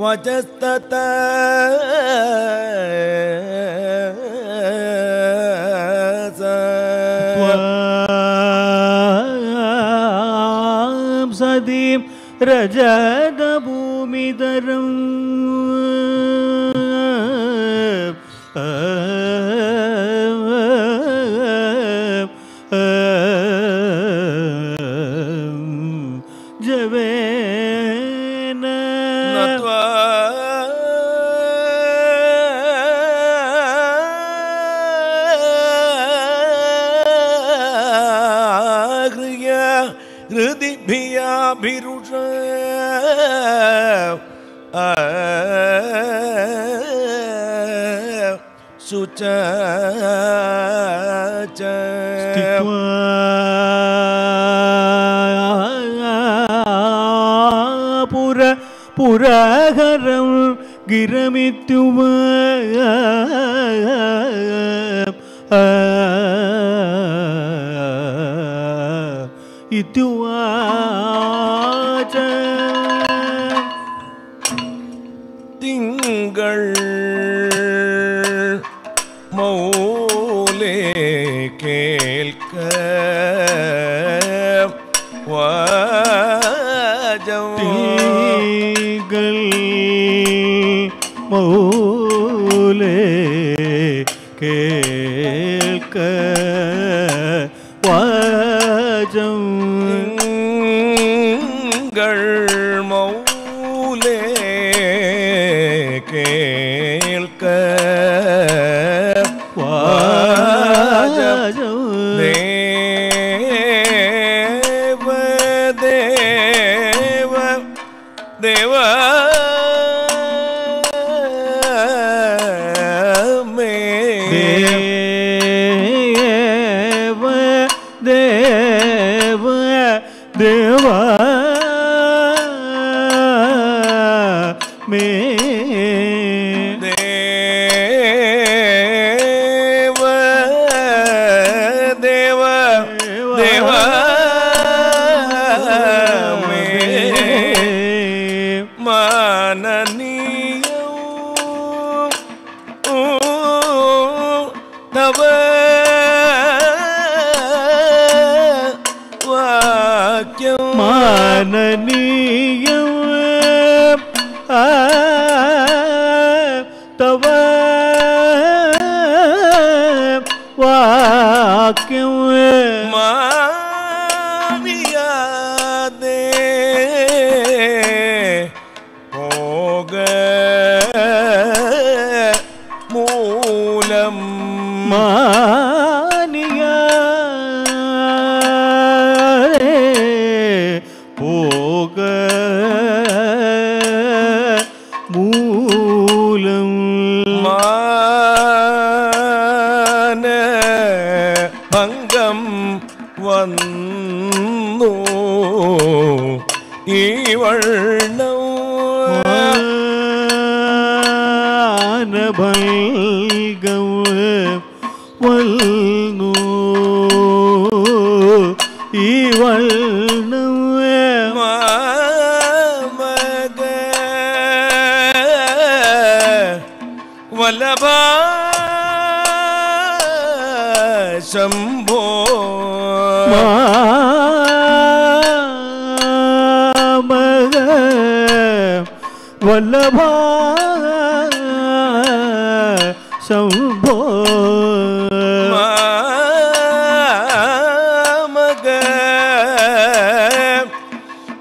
وجستتا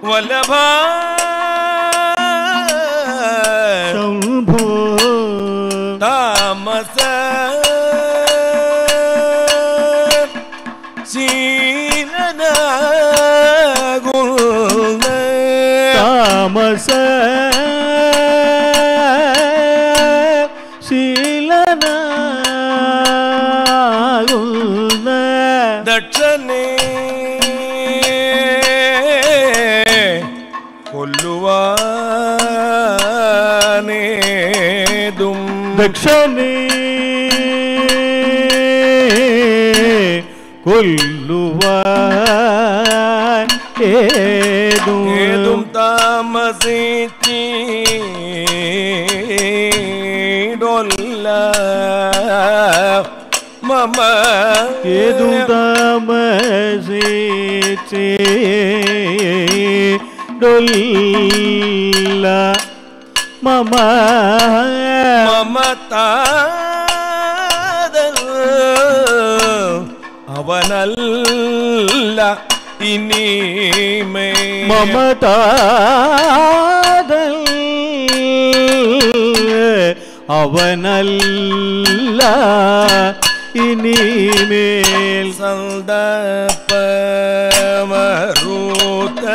वल्लभा ದಕ್ಷನೇ கொல்லுவான் ஏதும் தாமசித்தி மம ஏதும் தாமசித்தி டொல்ல മമ. മമതാദൽ അവനല്ല ഇനി മമതാദൽ അവനല്ല ഇനിമേൽ. സന്ദപ്പമരൂത്ത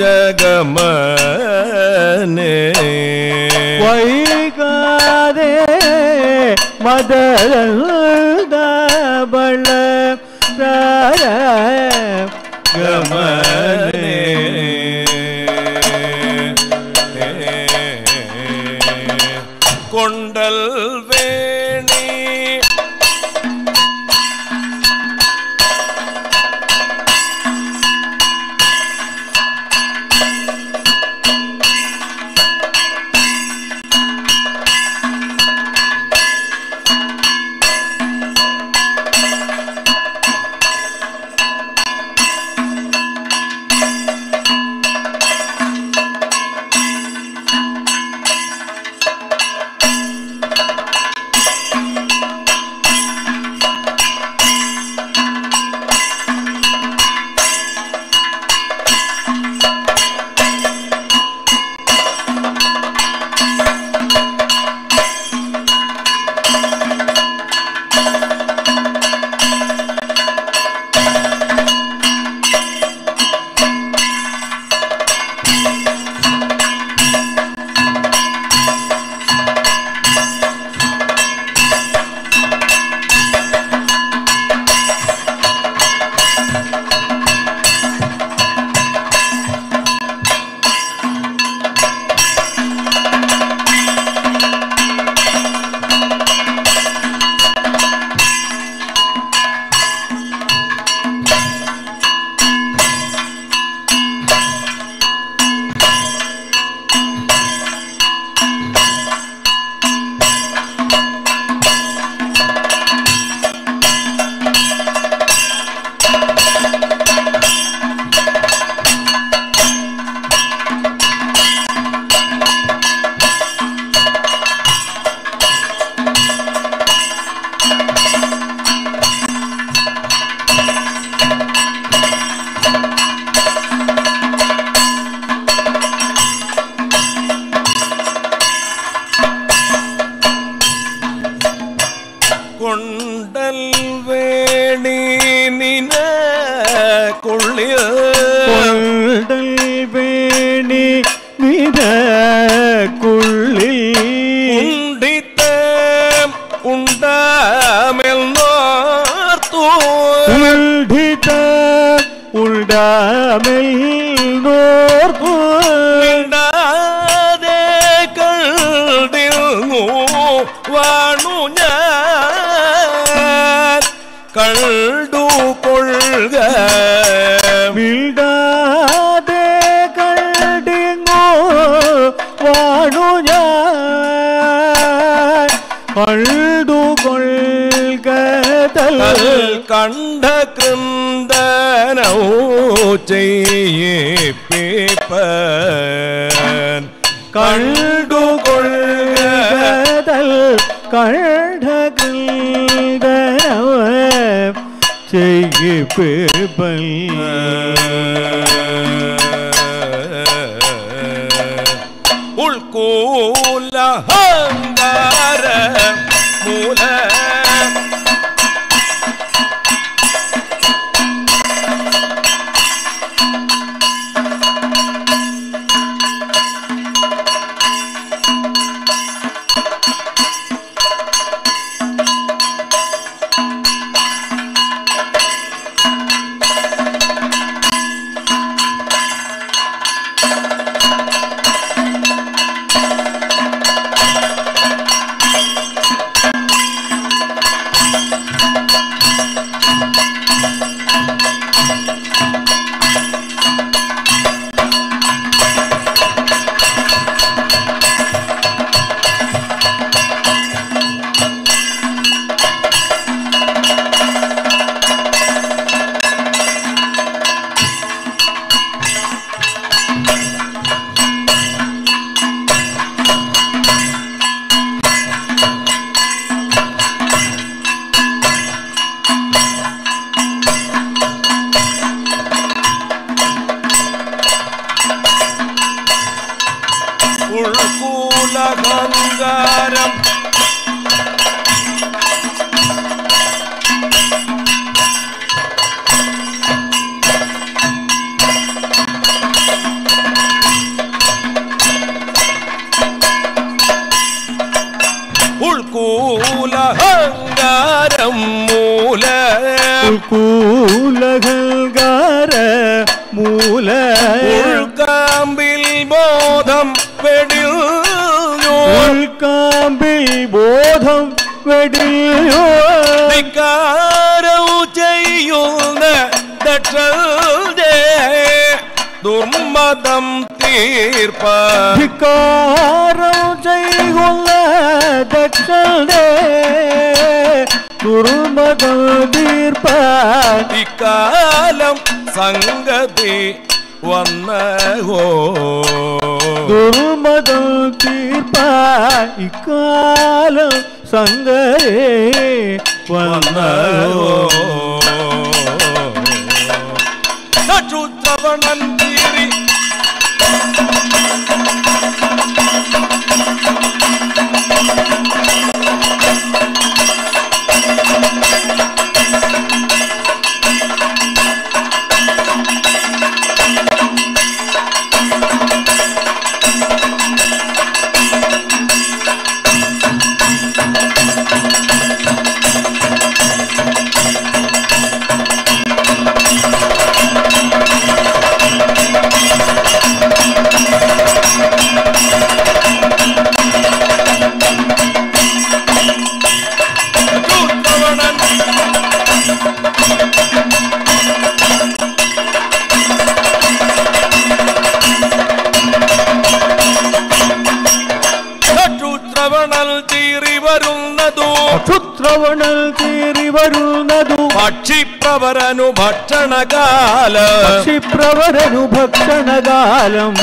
ജഗമനെ വൈകാതെ മദരല്ല പുത്രവണൽ തീറി വരുന്നതു. പുത്രവണൽ തീറി വരുന്നതു. ഭക്ഷിപ്രവരനു ഭക്ഷണകാലം. ഭക്ഷിപ്രവരനു ഭക്ഷണകാലം.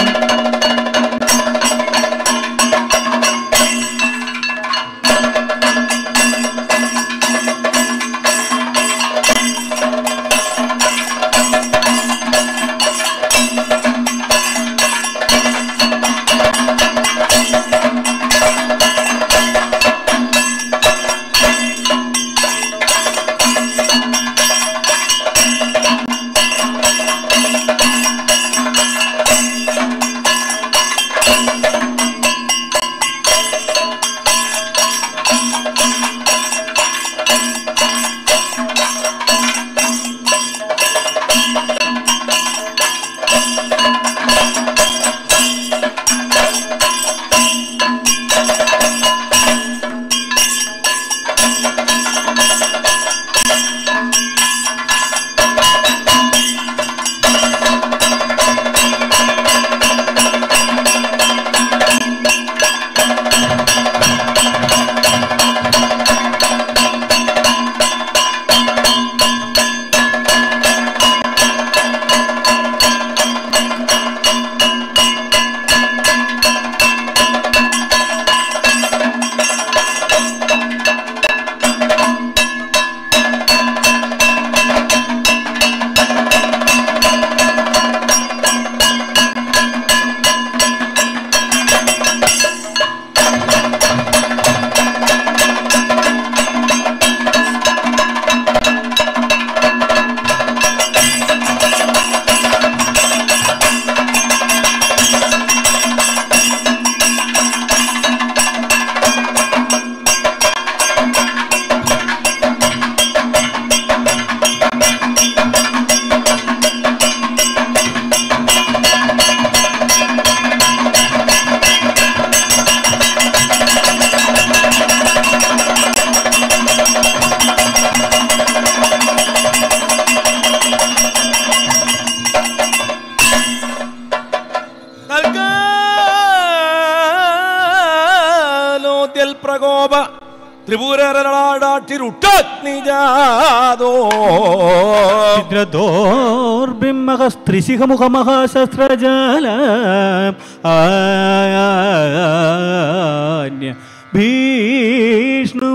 ആന്യ ഭീഷ്ണു.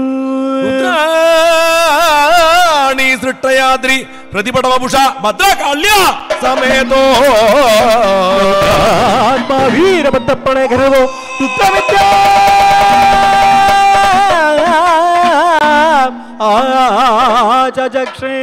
സൃഷ്ടയാദ്രി പ്രതിപടവപുഷ ഭദ്രകാള്യ സമേതോ. ആത്മാവീരബദ്ധപ്പടകരവോ രുദ്രമിത്ര जक्षे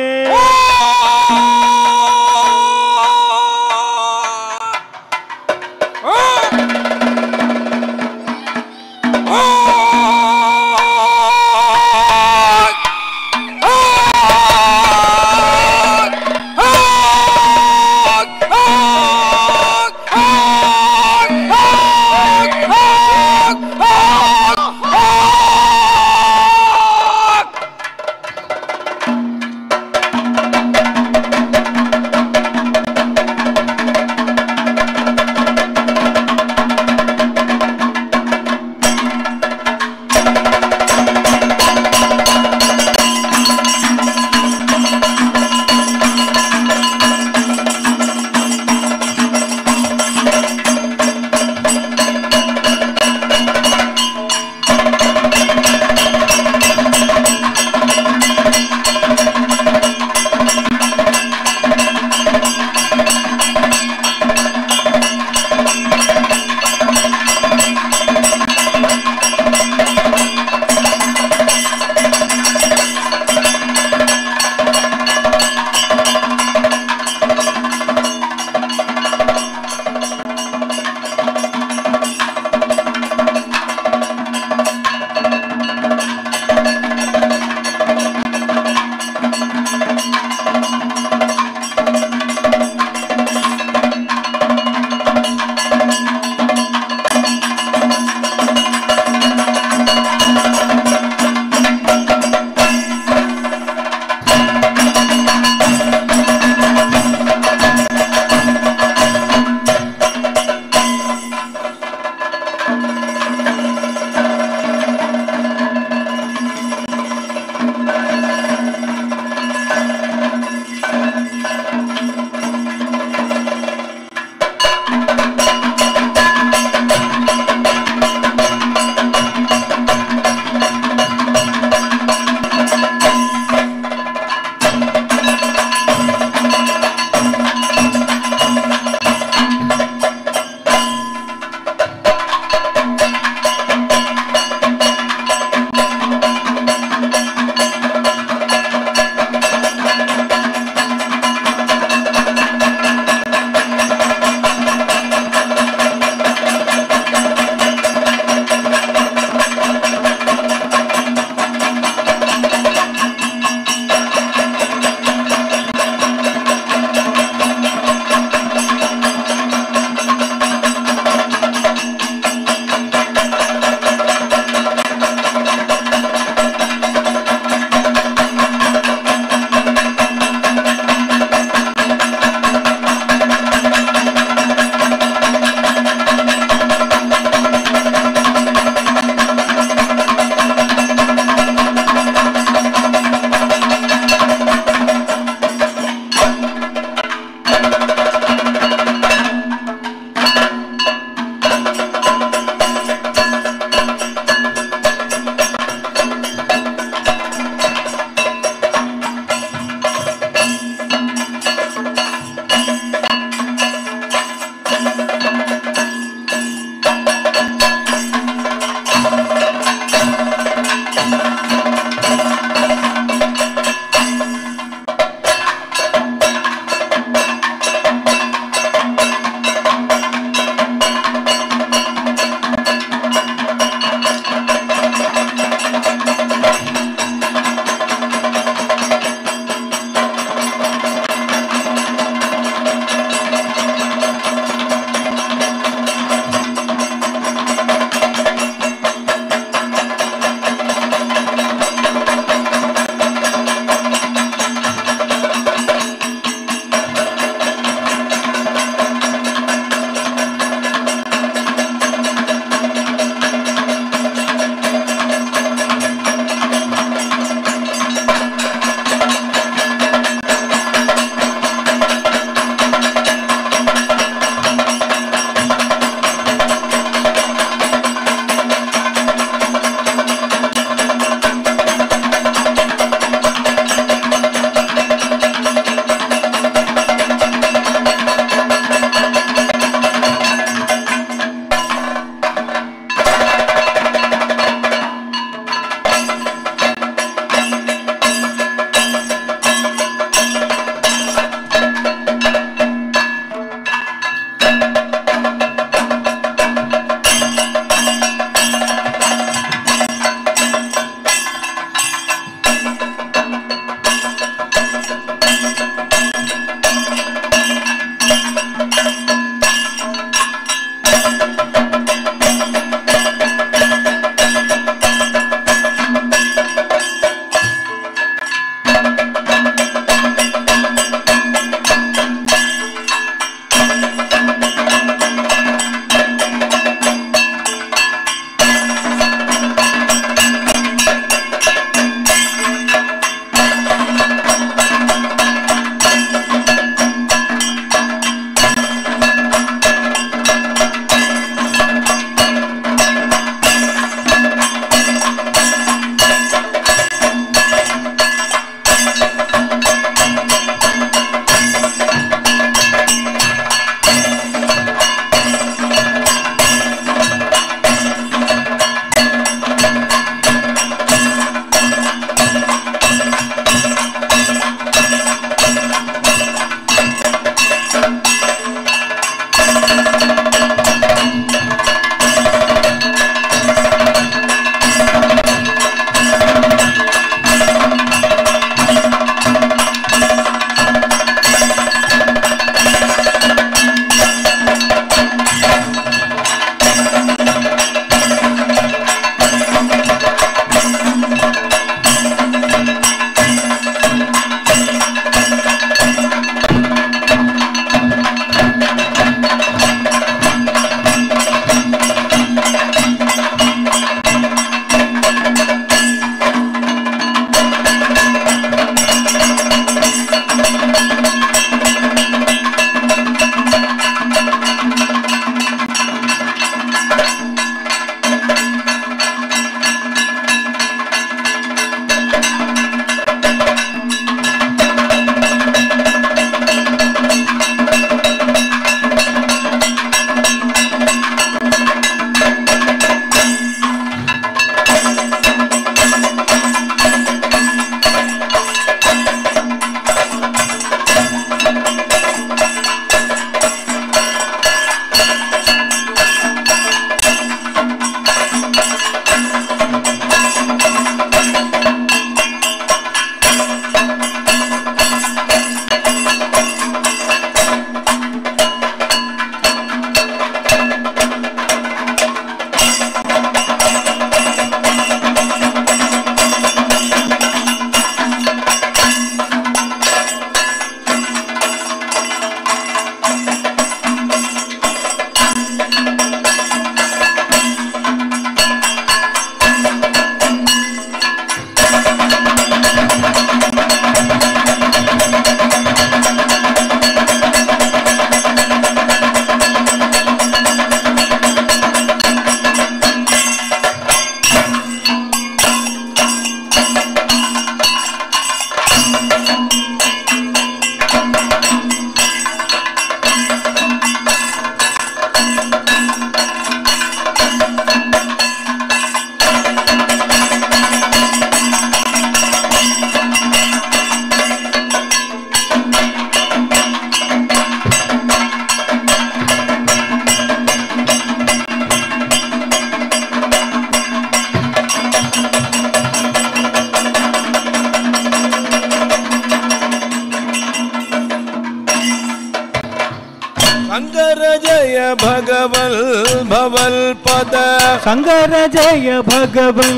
शंकर जय भगवन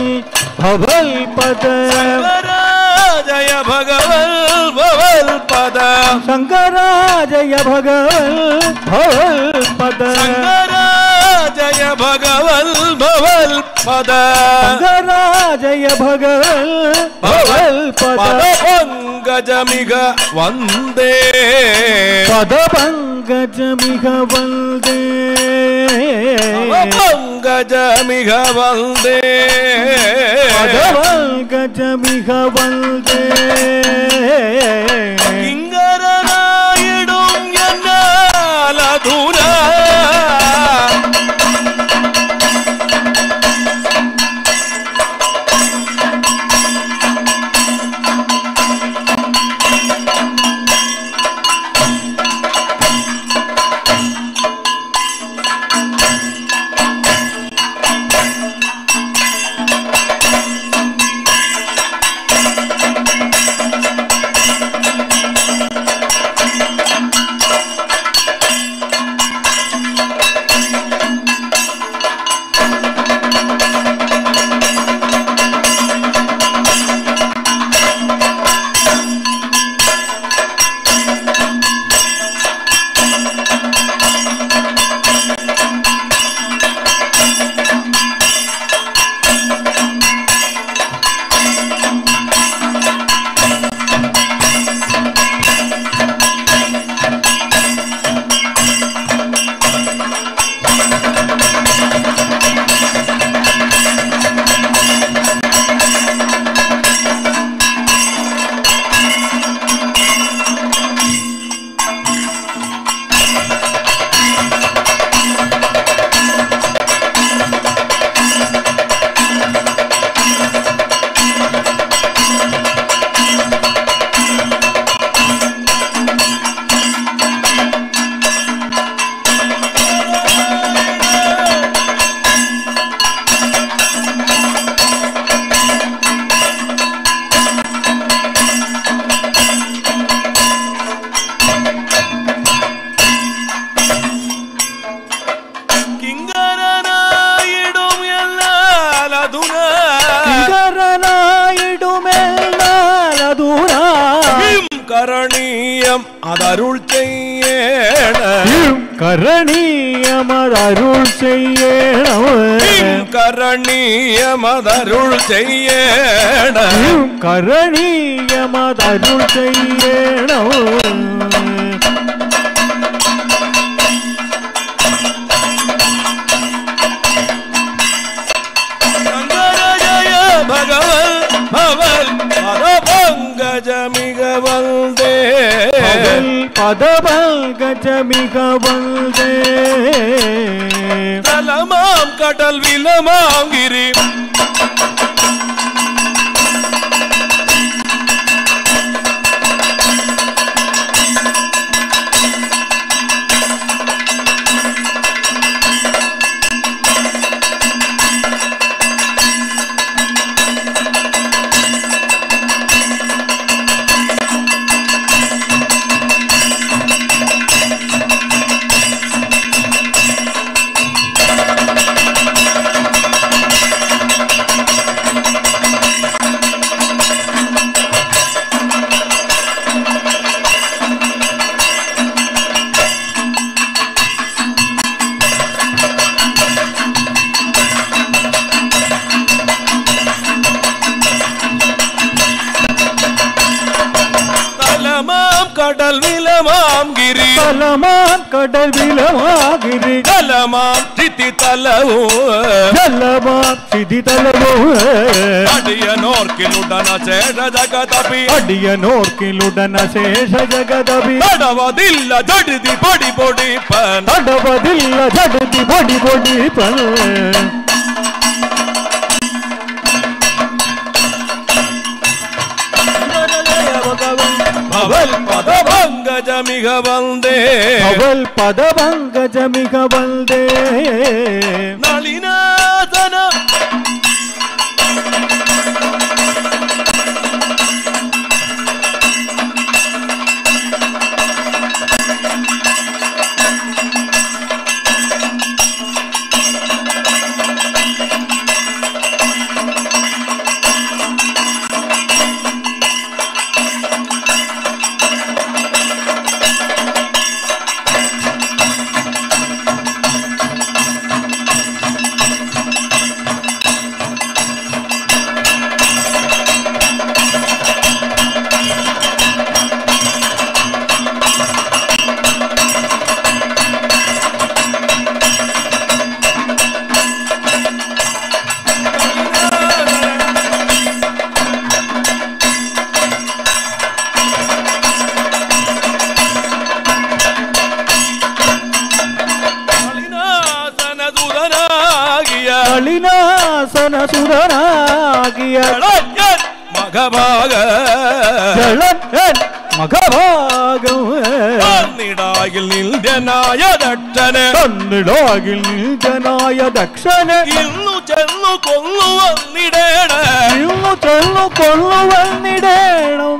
भवल पद। जय भगवल भवल पद। शंकर जय भगवल भवल पद। जय भगवल भवल पद। शंकर जय भगवल भवल पद। पङ्गजमिग वंदे। पद पङ्गजमिग वंदे गजमिह वंदे गजमिह वंदे के लुडना से जगत अभी हड्डिया नोर के लुडना से जगत अभी डडवा दिल जड़ दी बड़ी बॉडी पन डडवा दिल जड़ दी बड़ी बॉडी पन अवल पद भंग जमी बंदे। अवल पद भंग जमिग बंदे। नलिना जना തന്നിടാകിൽ നിജനായ ദക്ഷനെ ഇന്നു ചെന്നു കൊന്നു വന്നിടേണ ഇന്നു ചെന്നു കൊള്ളുവന്നിടേണം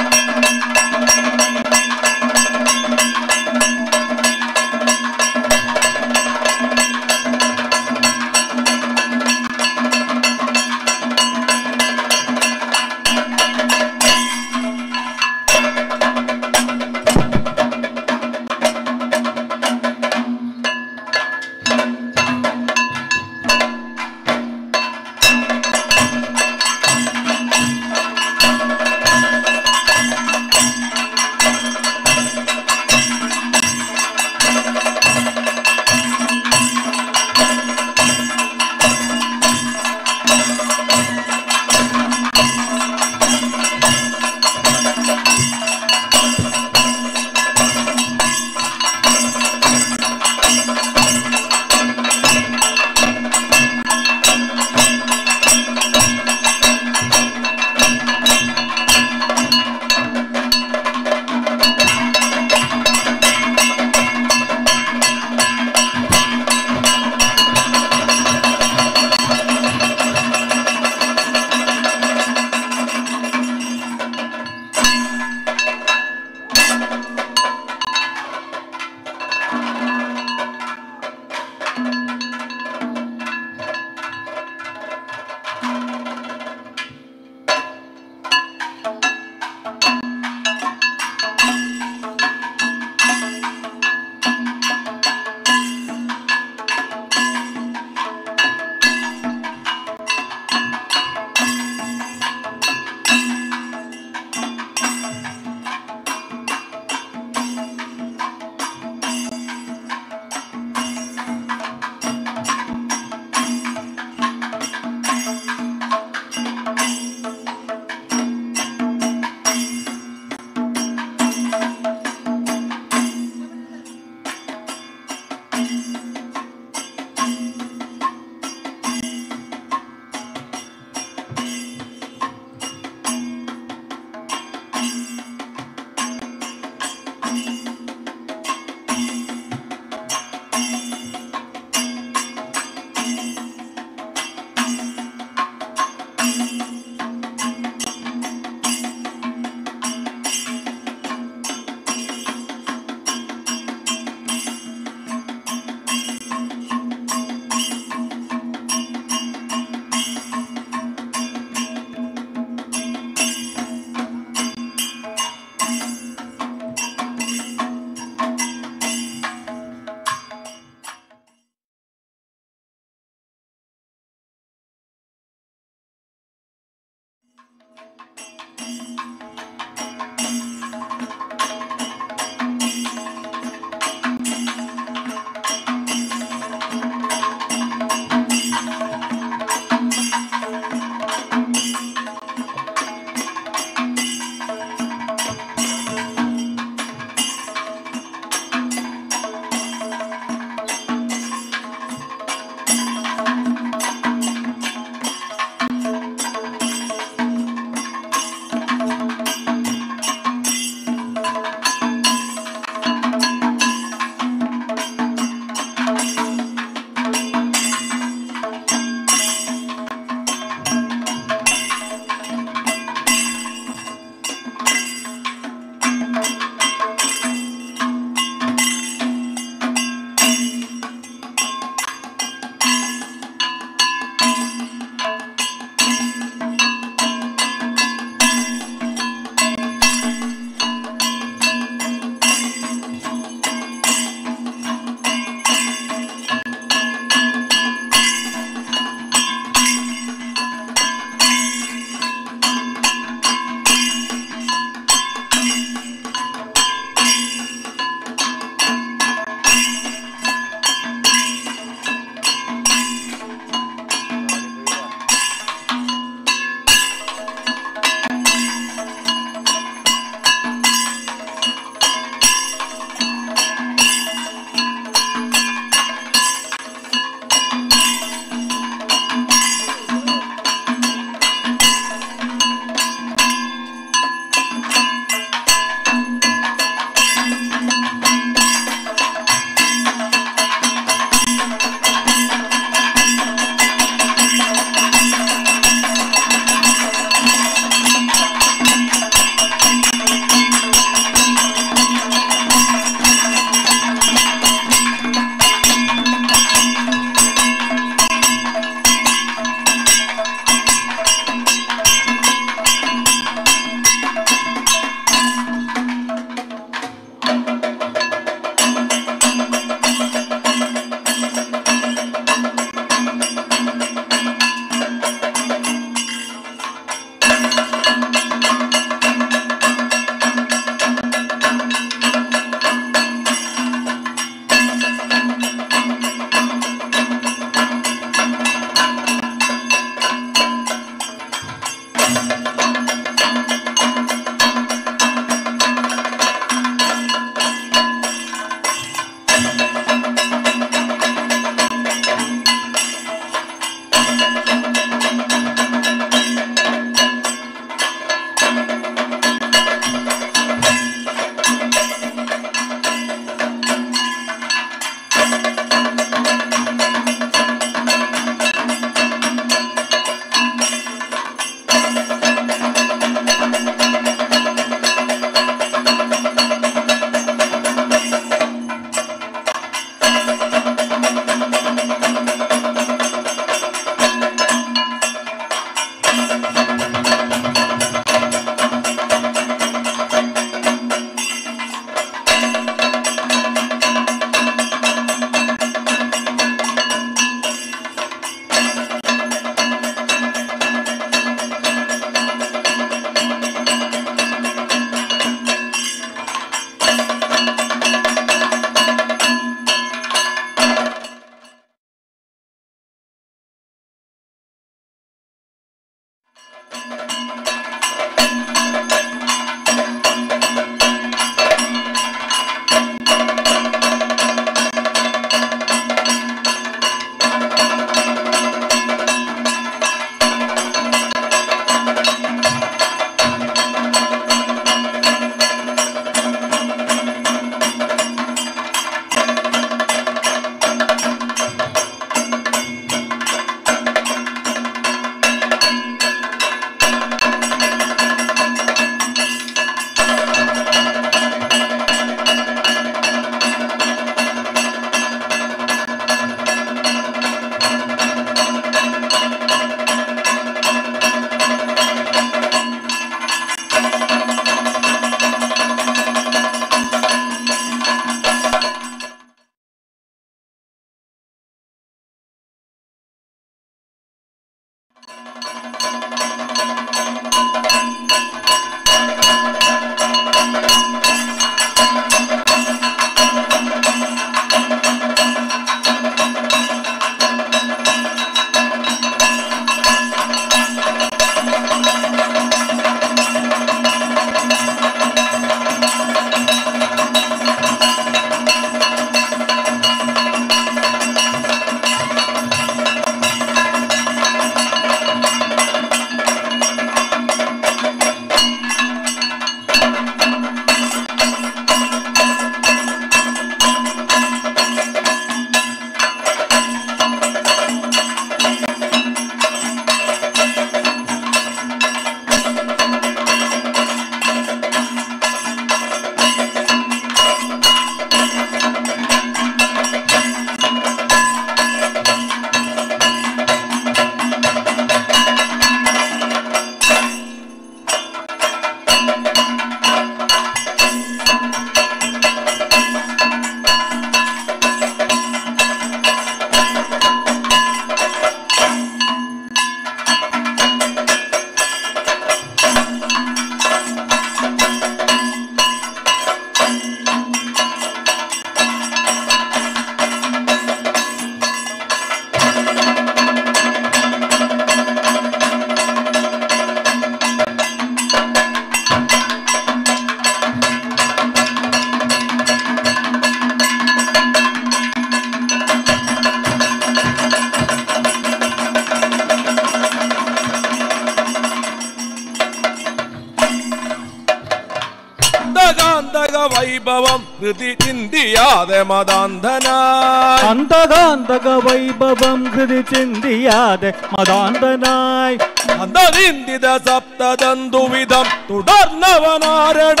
അന്തകാന്തക വൈഭവം ഹൃദി ചിന്തിയാതെ മതാന്തനായി. അന്തനിന്ദിത സപ്തതന്തുവിധം തുടർന്നവനാരട.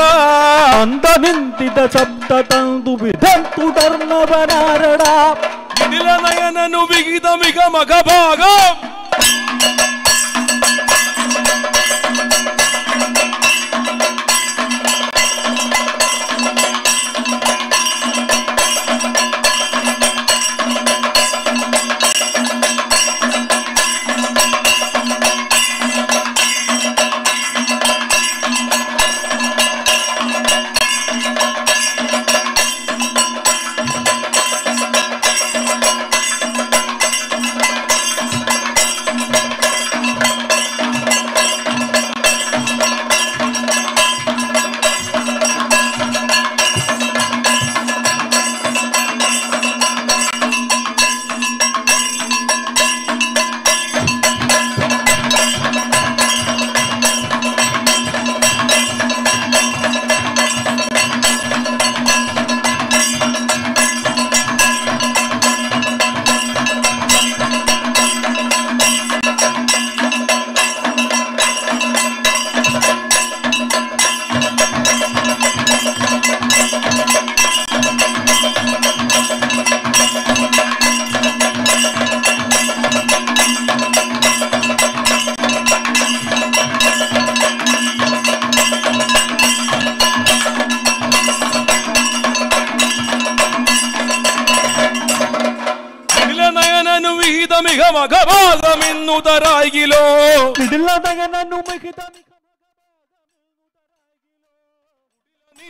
അന്തനിന്ദിത സപ്തതന്തുവിധം തുടർന്നവനാരട. ഇതില നയനനു വിഹിതമിക മഖഭാഗം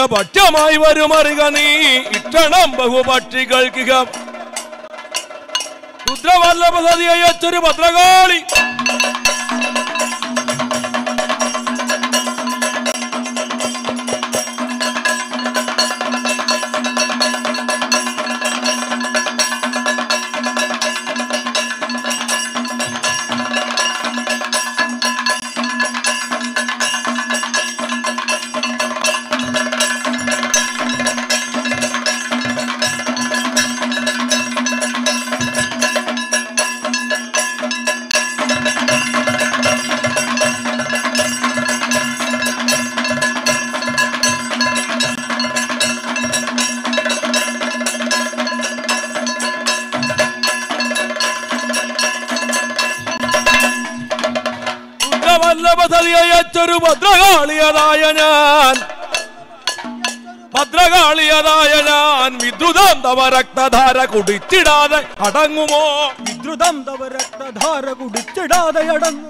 പക്ഷികൾക്കിഹ ഭക്ഷ്യമായി വരുമറിക നീ. ഇഷ്ടണം ബഹുപക്ഷികൾക്ക് രുദ്രവല്ലഭതി അയച്ചൊരു ഭദ്രകാളി. വിദ്രുതം തവ രക്തധാര കുടിച്ചിടാതെ അടങ്ങുമോ? വിദ്രുതം തവ രക്തധാര കുടിച്ചിടാതെ അടങ്ങുമോ ും?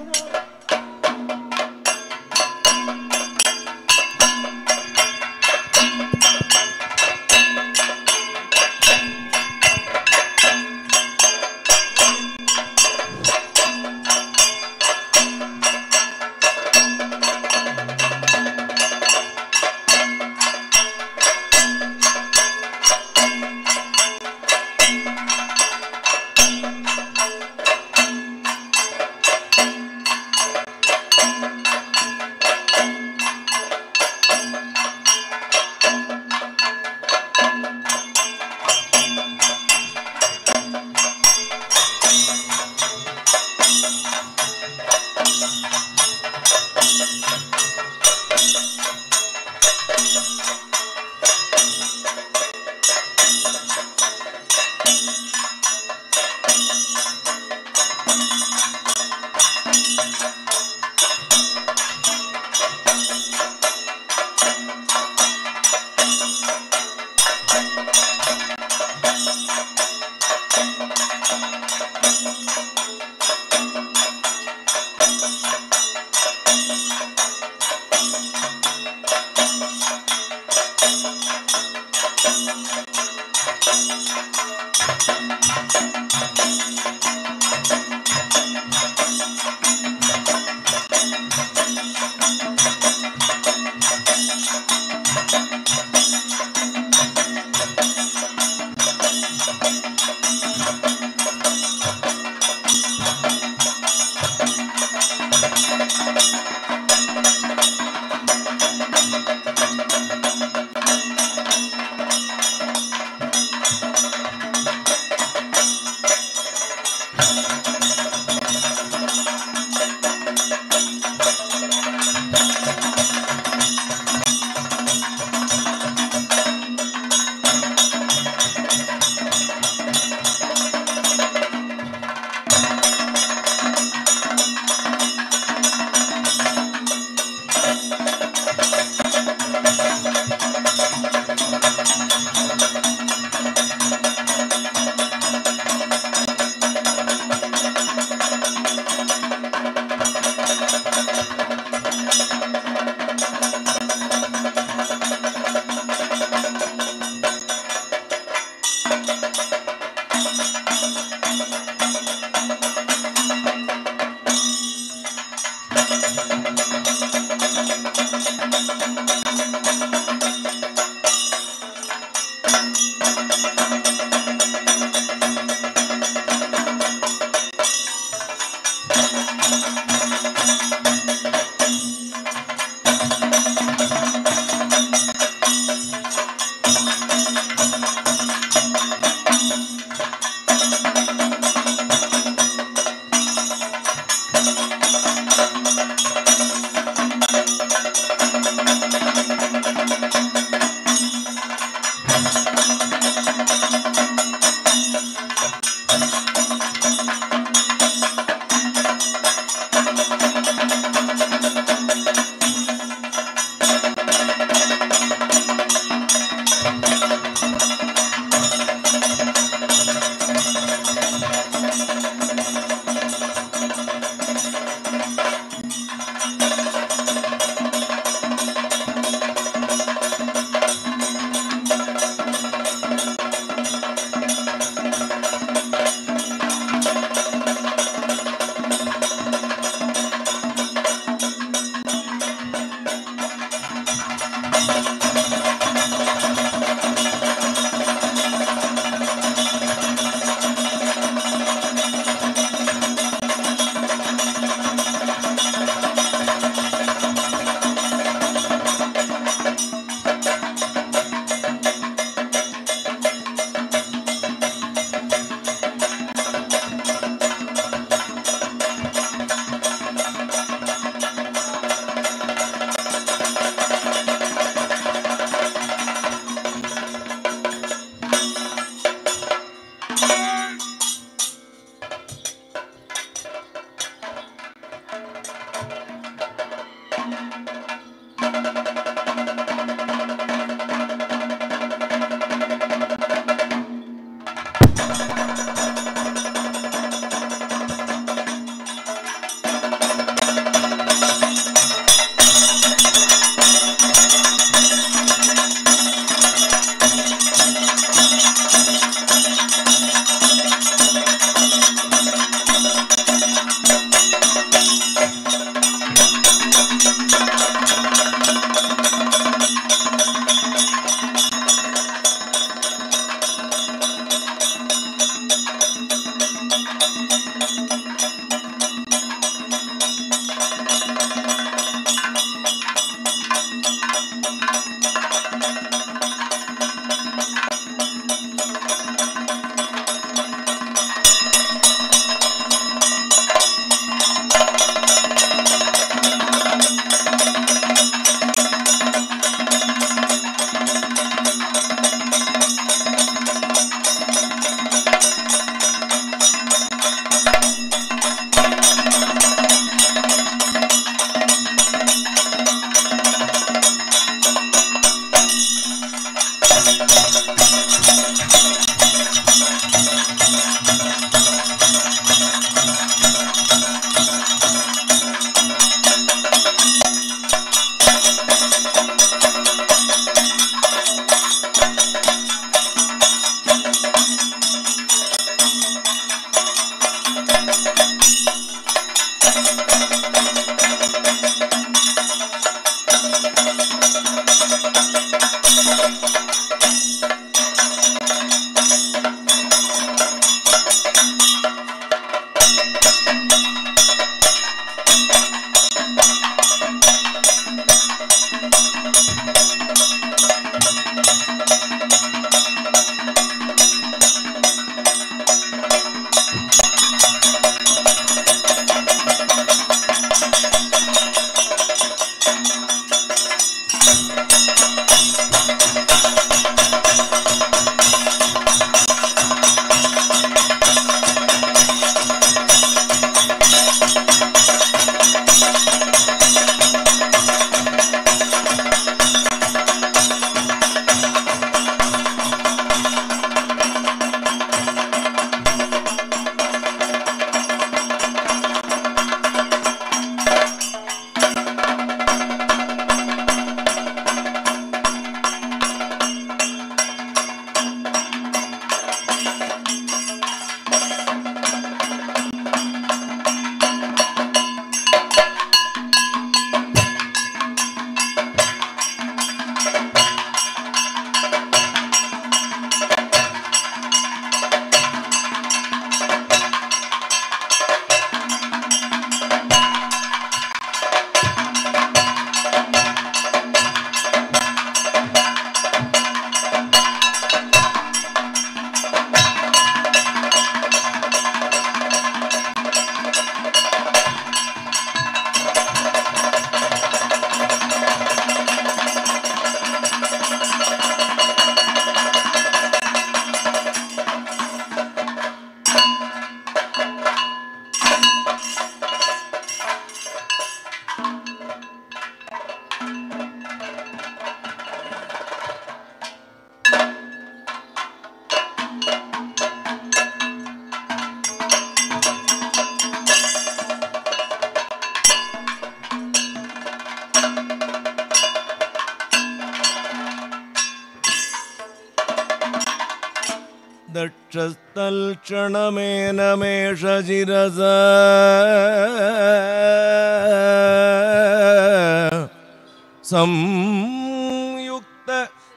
क्षस्तल्क्षणमेनमेषजिरस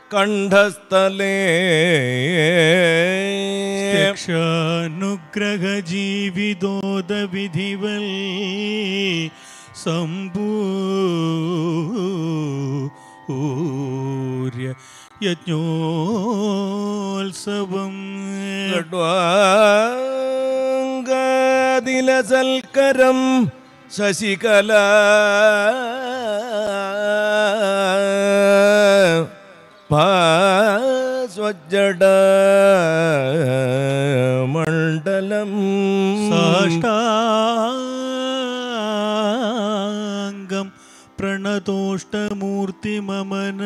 संयुक्तकण्ठस्थले क्षानुग्रहजीविदोदविधिवल् सम्भूर्य यज्ञोत्सवम् ഖഡ്വാംഗാതിലസൽക്കരം ശശികല. സ്വജ്ജട മണ്ഡലം. സാഷ്ടാംഗം പ്രണതോഷ്ടമൂർത്തിമമന.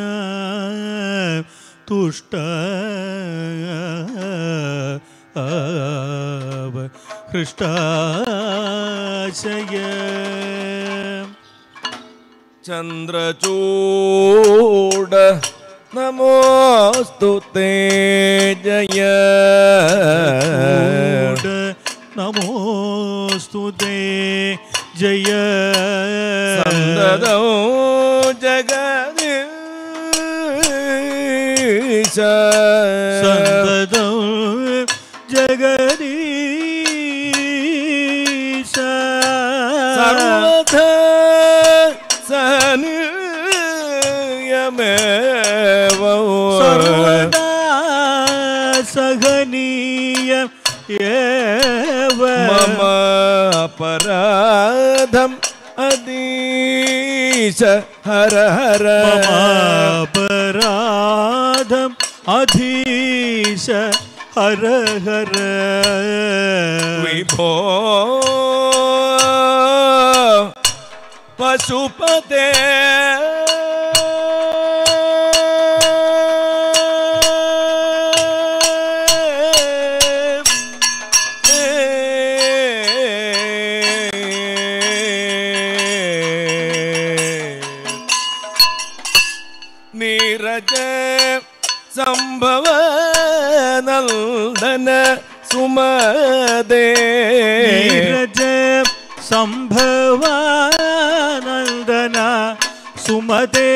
തുഷ്ട ആവ ഹൃഷ്ടാശയ ചന്ദ്രചൂട നമോസ്തു തേ ജയ ൂഢ നമോസ്തു തേ ജയ സന്തതോ ജഗദീശ संपदो जगदीश सर्वथ सहनीयमेव सर्वदा सहनीयम् एव मम अपराधम् अदीश हर हर मम अपराध। अधीश हर हर। विभो। पशुपते। നീരജ സംഭവാനന്ദന സുമതേ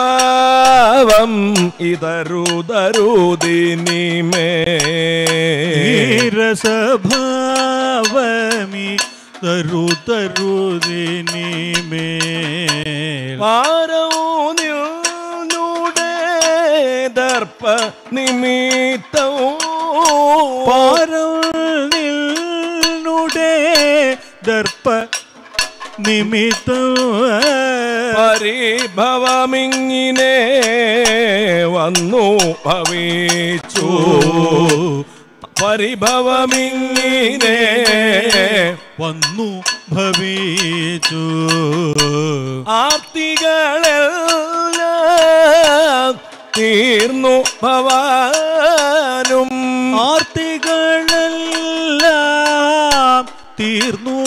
നീരസഭാവം ഇതരുതരുദിനിമേ നീരസഭാവമി തരു തരുദിനി പാരോ ദർപ്പ നിമിത്തവും ദർപ്പ നിമിത്ത പരിഭവമിങ്ങിനെ വന്നു ഭവിച്ചു. പരിഭവമിങ്ങിനെ വന്നു ഭവിച്ചു. ആർത്തികളെല്ലാം തീർന്നു ഭവാനും. ആർത്തികളെല്ലാം തീർന്നു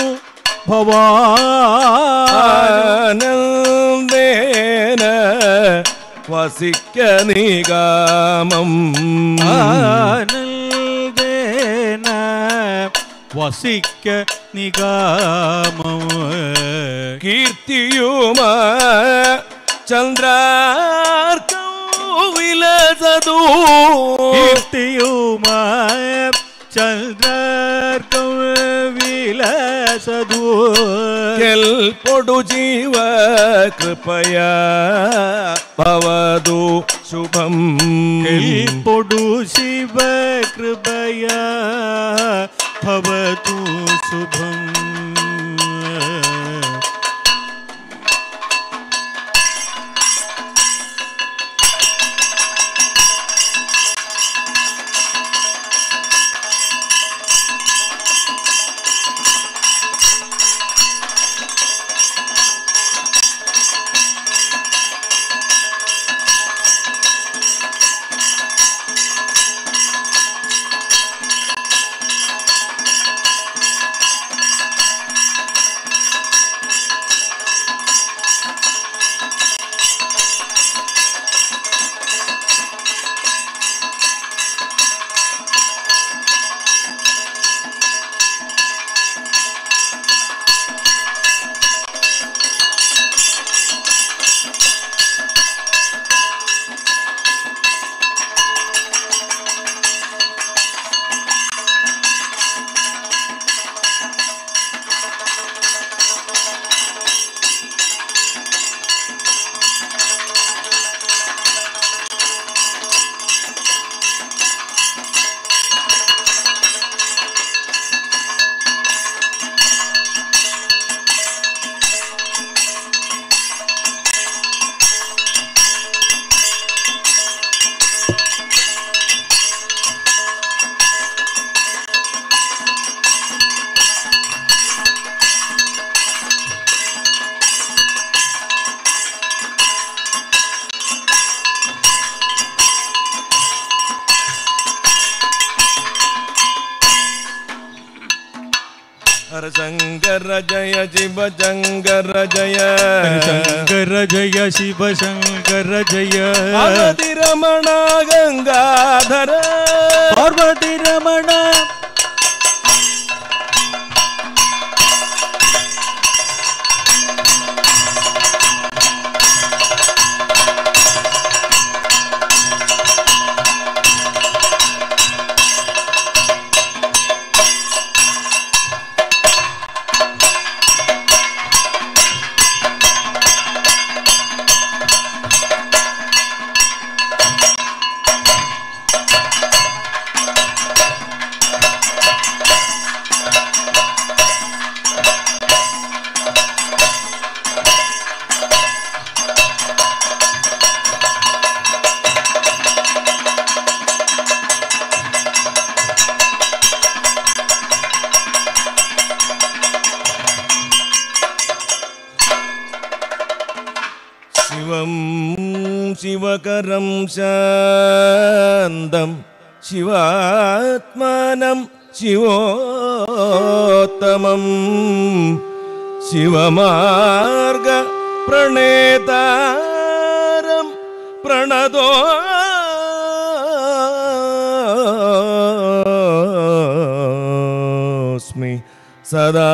ഭവാനന്ദേന വസിക്ക നിഗാമം. ആനന്ദേന വസിക്ക നിഗാമം. കീർത്തിയുമ ചന്ദ്രാർക്കൗ ಸದೂ ಕೀರ್ತಿಯುಮಾಯ ಚಂದ್ರರ್ಕಂ ವಿಲಸದು ಕೆಲ್ಪೊಡು ಜೀವ ಕೃಪಯ ಭವದು ಶುಭಂ ಕೆಲ್ಪೊಡು ಶಿವ ಕೃಪಯ ಭವತು ಶುಭಂ சிவசங்கர ஜய. ரமணா கங்காதர. பார்வதி ரமணா मार्ग प्रणेतारं प्रणदो। सदा